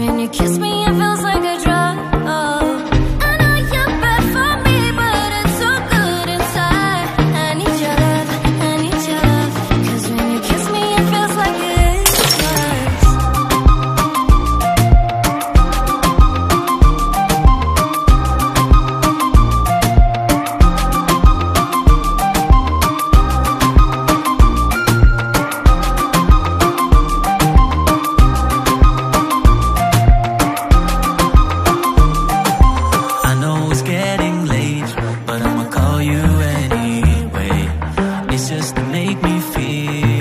when you kiss me? me feel